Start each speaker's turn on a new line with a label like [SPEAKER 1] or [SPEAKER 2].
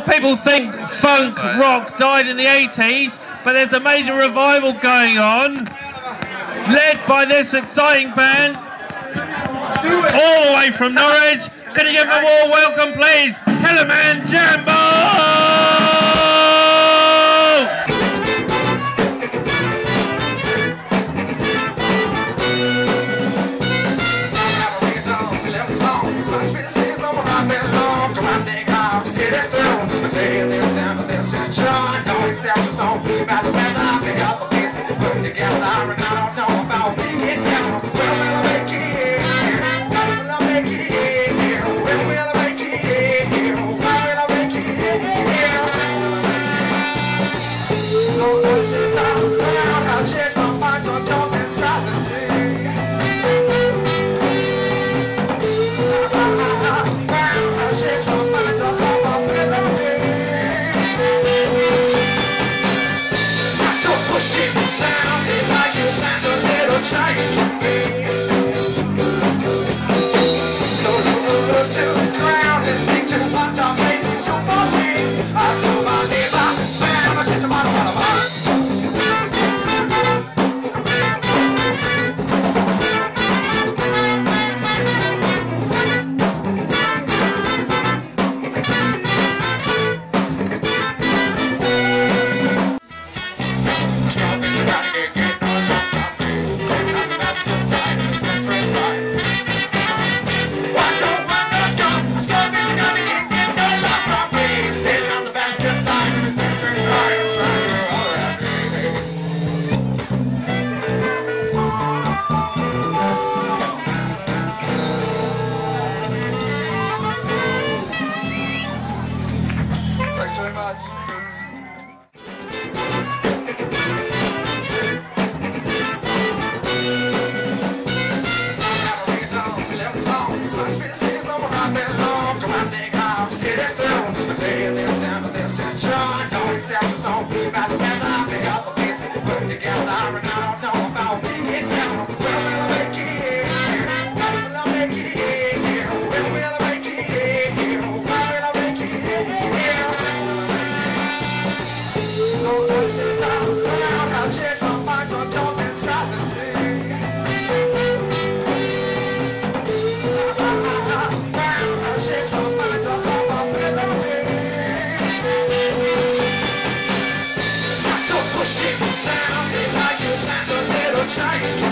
[SPEAKER 1] lot of people think funk rock died in the 80s, but there's a major revival going on, led by this exciting band, all the way from Norwich. Can you give them a warm welcome, please? Kellerman Jambo!
[SPEAKER 2] Battle life. Don't accept us, don't be about together. Pieces put together, and I don't know. Chinese.